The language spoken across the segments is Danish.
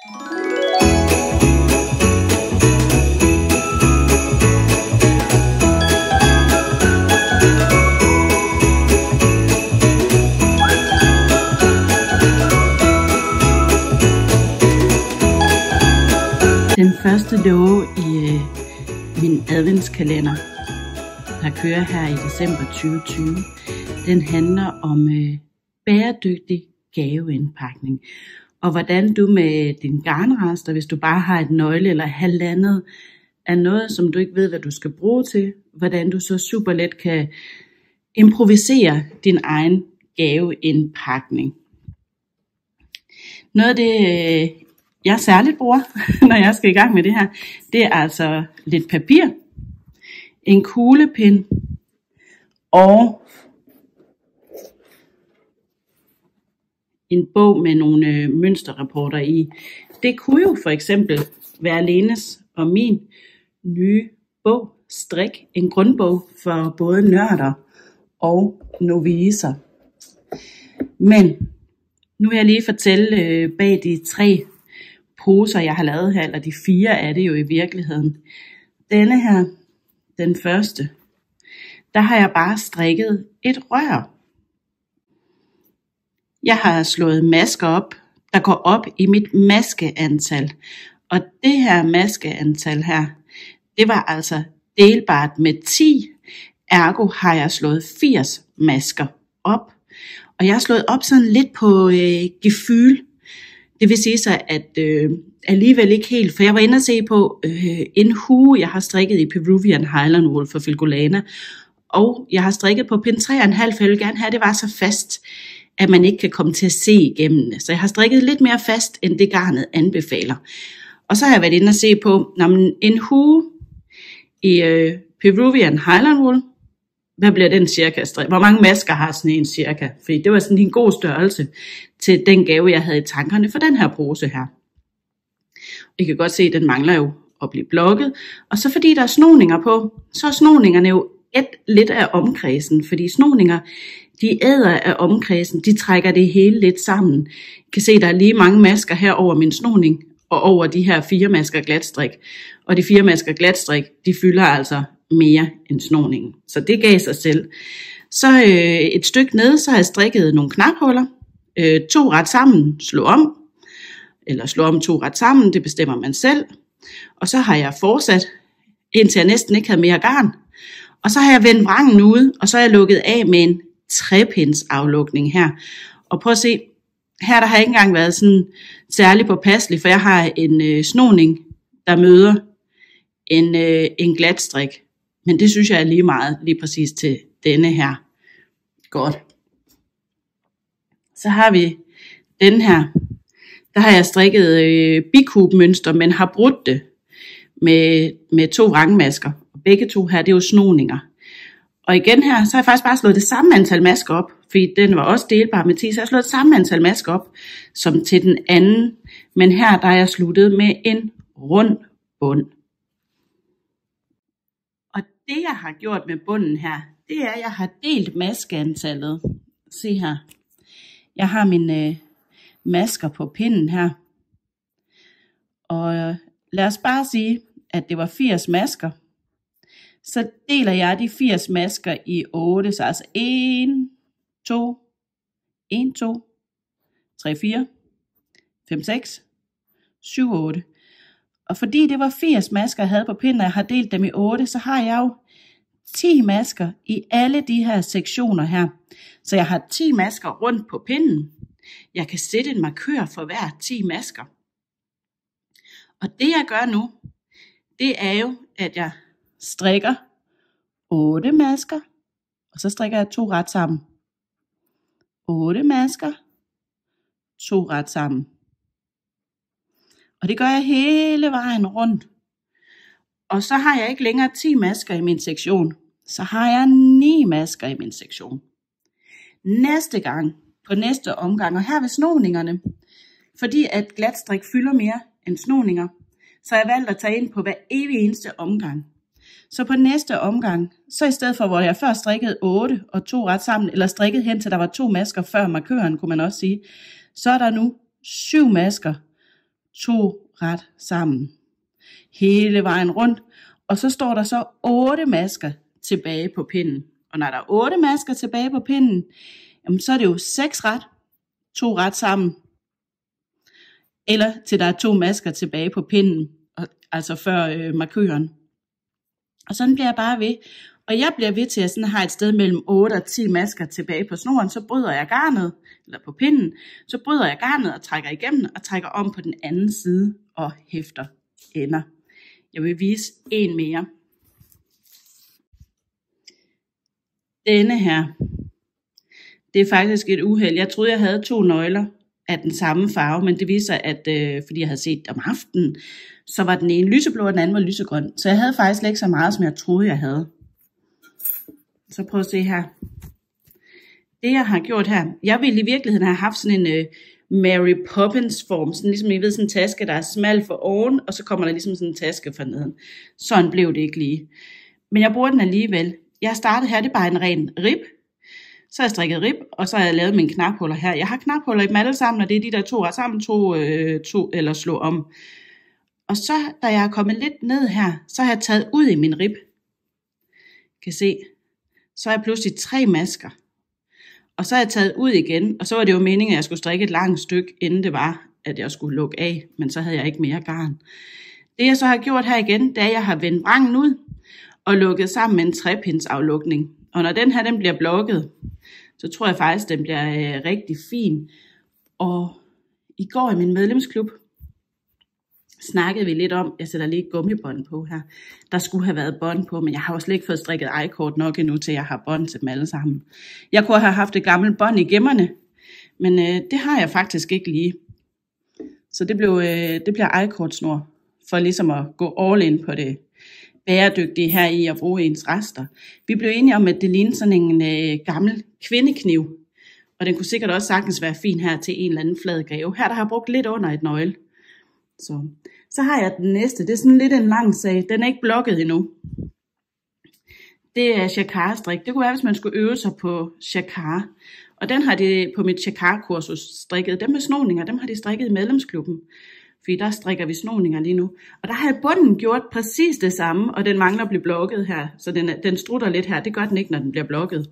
Den første låge i øh, min adventskalender, der kører her i december 2020, den handler om øh, bæredygtig gaveindpakning. Og hvordan du med din garnrester, hvis du bare har et nøgle eller halvandet, er noget, som du ikke ved, hvad du skal bruge til, hvordan du så super let kan improvisere din egen gaveindpakning. Noget af det, øh, jeg særligt bruger, når jeg skal i gang med det her, det er altså lidt papir, en kuglepind og en bog med nogle øh, mønsterrapporter i. Det kunne jo for eksempel være Lenes og min nye bog, Strik, en grundbog for både nørder og noviser. Men nu vil jeg lige fortælle øh, bag de tre poser, jeg har lavet her, eller de fire er det jo i virkeligheden. Denne her, den første, der har jeg bare strikket et rør. Jeg har slået masker op, der går op i mit maskeantal. Og det her maskeantal her, det var altså delbart med 10. Ergo har jeg slået 80 masker op. Og jeg har slået op sådan lidt på øh, gefyl. Det vil sige så, at øh, alligevel ikke helt, for jeg var inde og se på øh, en hue, jeg har strikket i Peruvian Highland Wool for Filgolana, og jeg har strikket på pind 3,5, for jeg ville gerne have, at det var så fast, at man ikke kan komme til at se igennem det. Så jeg har strikket lidt mere fast, end det garnet anbefaler. Og så har jeg været inde og se på når en hue i øh, Peruvian Highland Wool, hvad bliver den cirka? Hvor mange masker har sådan en cirka? Fordi det var sådan en god størrelse til den gave, jeg havde i tankerne for den her pose her. I kan godt se, at den mangler jo at blive blokket. Og så fordi der er snoninger på, så er snoningerne jo et lidt af omkredsen, fordi snoninger, de æder af omkredsen, de trækker det hele lidt sammen. I kan se, der er lige mange masker her over min snoning, og over de her fire masker glatstrik. Og de fire masker glatstrik, de fylder altså mere end snoningen. Så det gav sig selv. Så øh, et stykke ned, så har jeg strikket nogle knaphuller, øh, to ret sammen, slå om, eller slå om to ret sammen, det bestemmer man selv. Og så har jeg fortsat, indtil jeg næsten ikke havde mere garn. Og så har jeg vendt vrangen ud, og så har jeg lukket af med en trepins aflukning her. Og prøv at se, her der har jeg ikke engang været sådan særlig påpasselig, for jeg har en øh, snoning, der møder en, øh, en glat strik. Men det synes jeg er lige meget, lige præcis til denne her. Godt. Så har vi den her. Der har jeg strikket øh, bikubmønster, men har brudt det med, med to rangmasker. Og begge to her, det er jo snoninger. Og igen her, så har jeg faktisk bare slået det samme antal masker op, fordi den var også delbar med 10, så jeg har slået det samme antal masker op, som til den anden. Men her, der er jeg sluttet med en rund bund. Og det, jeg har gjort med bunden her, det er, at jeg har delt maskeantallet. Se her. Jeg har mine øh, masker på pinden her. Og øh, lad os bare sige, at det var 80 masker så deler jeg de 80 masker i 8, så altså 1, 2, 1, 2, 3, 4, 5, 6, 7, 8. Og fordi det var 80 masker, jeg havde på pinden, og jeg har delt dem i 8, så har jeg jo 10 masker i alle de her sektioner her. Så jeg har 10 masker rundt på pinden. Jeg kan sætte en markør for hver 10 masker. Og det jeg gør nu, det er jo, at jeg strikker 8 masker, og så strikker jeg to ret sammen. 8 masker, to ret sammen. Og det gør jeg hele vejen rundt. Og så har jeg ikke længere 10 masker i min sektion. Så har jeg 9 masker i min sektion. Næste gang, på næste omgang, og her ved snogningerne, fordi at glatstrik fylder mere end snoninger, så jeg valgt at tage ind på hver evig eneste omgang. Så på næste omgang, så i stedet for, hvor jeg før strikkede 8 og to ret sammen, eller strikkede hen til der var to masker før markøren, kunne man også sige, så er der nu syv masker to ret sammen. Hele vejen rundt. Og så står der så otte masker tilbage på pinden. Og når der er otte masker tilbage på pinden, jamen så er det jo seks ret, to ret sammen. Eller til der er to masker tilbage på pinden, altså før øh, markøren. Og sådan bliver jeg bare ved. Og jeg bliver ved til, at jeg sådan har et sted mellem 8 og 10 masker tilbage på snoren, så bryder jeg garnet, eller på pinden, så bryder jeg garnet og trækker igennem, og trækker om på den anden side og hæfter ender. Jeg vil vise en mere. Denne her, det er faktisk et uheld. Jeg troede, jeg havde to nøgler af den samme farve, men det viser, at øh, fordi jeg havde set om aftenen, så var den ene lyseblå, og den anden var lysegrøn. Så jeg havde faktisk ikke så meget, som jeg troede, jeg havde. Så prøv at se her. Det jeg har gjort her, jeg ville i virkeligheden have haft sådan en øh, Mary Poppins form, sådan ligesom I ved, sådan en taske, der er smal for oven, og så kommer der ligesom sådan en taske for neden. Sådan blev det ikke lige. Men jeg bruger den alligevel. Jeg startede her, det er bare en ren rib. Så har jeg strikket rib, og så har jeg lavet mine knaphuller her. Jeg har knaphuller i dem alle sammen, og det er de der to er sammen, to, øh, to eller slå om. Og så, da jeg er kommet lidt ned her, så har jeg taget ud i min rib. Kan se, så er jeg pludselig tre masker. Og så har jeg taget ud igen, og så var det jo meningen, at jeg skulle strikke et langt stykke, inden det var, at jeg skulle lukke af, men så havde jeg ikke mere garn. Det jeg så har gjort her igen, det er, at jeg har vendt vrangen ud, og lukket sammen med en trepindsaflukning. Og når den her den bliver blokket, så tror jeg faktisk, den bliver øh, rigtig fin. Og i går i min medlemsklub, snakkede vi lidt om, jeg sætter lige gummibånd på her, der skulle have været bånd på, men jeg har jo slet ikke fået strikket ejkort nok endnu, til jeg har bånd til dem alle sammen. Jeg kunne have haft et gammelt bånd i gemmerne, men øh, det har jeg faktisk ikke lige. Så det, blev, øh, det bliver ejkortsnor, for ligesom at gå all in på det bæredygtige her i at bruge ens rester. Vi blev enige om, at det lignede sådan en øh, gammel kvindekniv, og den kunne sikkert også sagtens være fin her til en eller anden flad gave. Her der har jeg brugt lidt under et nøgle. Så, så har jeg den næste. Det er sådan lidt en lang sag. Den er ikke blokket endnu. Det er jacquard-strik. Det kunne være, hvis man skulle øve sig på jacquard. Og den har de på mit jacquard-kursus strikket. Dem med snoninger, dem har de strikket i medlemsklubben. Fordi der strikker vi snoninger lige nu. Og der har bunden gjort præcis det samme, og den mangler at blive blokket her. Så den, den strutter lidt her. Det gør den ikke, når den bliver blokket.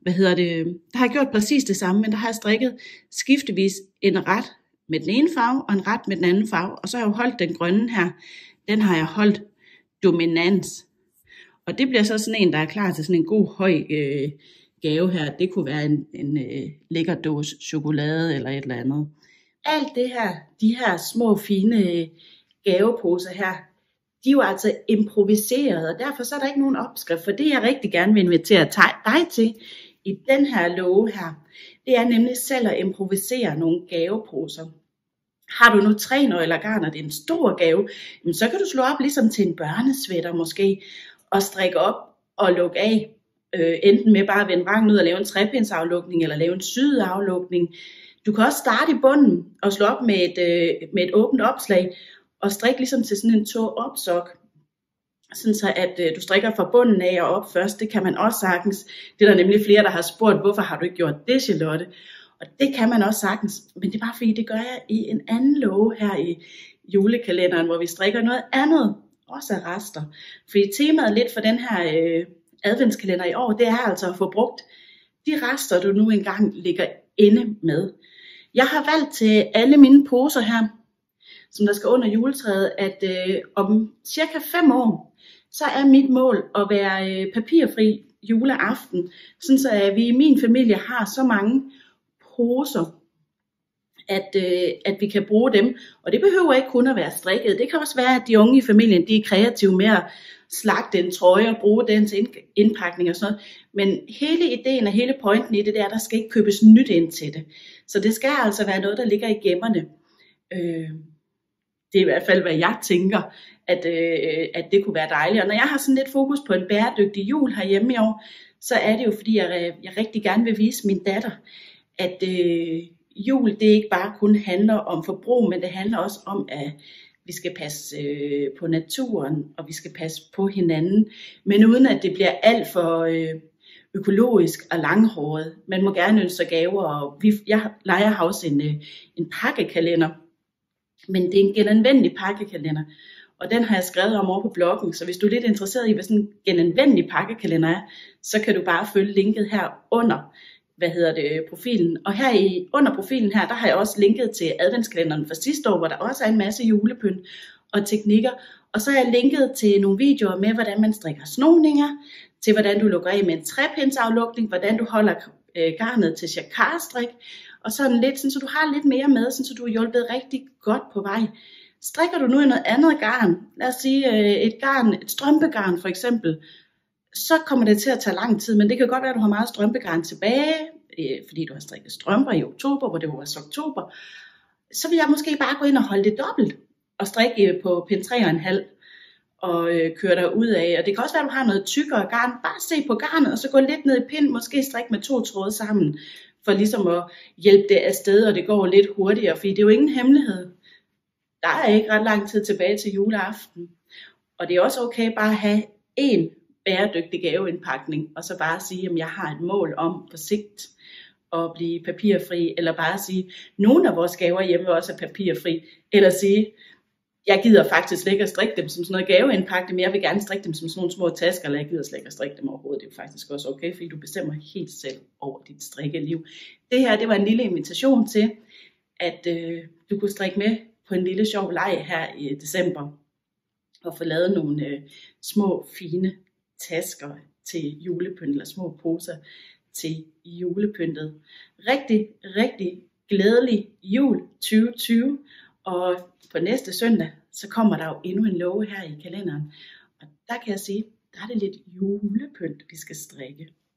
Hvad hedder det? Der har jeg gjort præcis det samme, men der har jeg strikket skiftevis en ret med den ene farve, og en ret med den anden farve. Og så har jeg jo holdt den grønne her. Den har jeg holdt dominans. Og det bliver så sådan en, der er klar til sådan en god høj øh, gave her. Det kunne være en, en øh, lækker dåse chokolade eller et eller andet. Alt det her, de her små fine øh, gaveposer her, de er jo altså improviseret, og derfor så er der ikke nogen opskrift, for det jeg rigtig gerne vil invitere dig til i den her love her, det er nemlig selv at improvisere nogle gaveposer. Har du nu tre nøgler garn, og det er en stor gave, så kan du slå op ligesom til en børnesvætter måske, og strikke op og lukke af. Øh, enten med bare at vende rangen ud og lave en trepindsaflukning, eller lave en sydaflukning. Du kan også starte i bunden og slå op med et, øh, med et åbent opslag, og strikke ligesom til sådan en tå opsok sådan så at øh, du strikker fra bunden af og op først, det kan man også sagtens. Det er der nemlig flere, der har spurgt, hvorfor har du ikke gjort det, Charlotte? Og det kan man også sagtens, men det er bare fordi, det gør jeg i en anden låge her i julekalenderen, hvor vi strikker noget andet, også af rester. Fordi temaet lidt for den her øh, adventskalender i år, det er altså at få brugt de rester, du nu engang ligger inde med. Jeg har valgt til alle mine poser her, som der skal under juletræet, at øh, om cirka 5 år, så er mit mål at være øh, papirfri juleaften, sådan så at vi i min familie har så mange poser, at, øh, at vi kan bruge dem. Og det behøver ikke kun at være strikket. Det kan også være, at de unge i familien de er kreative med at slagte en trøje og bruge den til indpakning og sådan noget. Men hele ideen og hele pointen i det der, der skal ikke købes nyt ind til det. Så det skal altså være noget, der ligger i gemmerne. Øh, det er i hvert fald, hvad jeg tænker, at, øh, at det kunne være dejligt. Og når jeg har sådan lidt fokus på en bæredygtig jul herhjemme i år, så er det jo fordi, jeg, øh, jeg rigtig gerne vil vise min datter, at øh, jul det ikke bare kun handler om forbrug, men det handler også om, at vi skal passe øh, på naturen, og vi skal passe på hinanden, men uden at det bliver alt for øh, økologisk og langhåret. Man må gerne ønske sig gaver, og vi, jeg leger også en, øh, en pakkekalender, men det er en genanvendelig pakkekalender, og den har jeg skrevet om over på bloggen, så hvis du er lidt interesseret i, hvad sådan en genanvendelig pakkekalender er, så kan du bare følge linket her under hvad hedder det, profilen. Og her i, under profilen her, der har jeg også linket til adventskalenderen fra sidste år, hvor der også er en masse julepynt og teknikker. Og så har jeg linket til nogle videoer med, hvordan man strikker snoninger, til hvordan du lukker af med en trepindsaflukning, hvordan du holder øh, garnet til jacquardstrik, og sådan lidt, sådan, så du har lidt mere med, sådan, så du er hjulpet rigtig godt på vej. Strikker du nu i noget andet garn, lad os sige øh, et garn, et strømpegarn for eksempel, så kommer det til at tage lang tid, men det kan godt være, at du har meget strømpegarn tilbage, øh, fordi du har strikket strømper i oktober, hvor det var også oktober, så vil jeg måske bare gå ind og holde det dobbelt, og strikke øh, på pind 3,5 og øh, køre dig ud af. Og det kan også være, at du har noget tykkere garn. Bare se på garnet, og så gå lidt ned i pind, måske strikke med to tråde sammen, for ligesom at hjælpe det afsted, og det går lidt hurtigere, fordi det er jo ingen hemmelighed. Der er ikke ret lang tid tilbage til juleaften. Og det er også okay bare at have en bæredygtig gaveindpakning, og så bare sige, at jeg har et mål om på sigt at blive papirfri, eller bare sige, at nogle af vores gaver hjemme også er papirfri, eller sige, jeg gider faktisk slet ikke at strikke dem som sådan noget gaveindpakke, men jeg vil gerne strikke dem som sådan nogle små tasker, eller jeg gider slet ikke at strikke dem overhovedet. Det er jo faktisk også okay, fordi du bestemmer helt selv over dit strikkeliv. Det her, det var en lille invitation til, at øh, du kunne strikke med på en lille sjov leg her i december, og få lavet nogle øh, små, fine tasker til julepynt, eller små poser til julepyntet. Rigtig, rigtig glædelig jul 2020, og på næste søndag, så kommer der jo endnu en love her i kalenderen. Og der kan jeg sige, der er det lidt julepynt, vi skal strikke.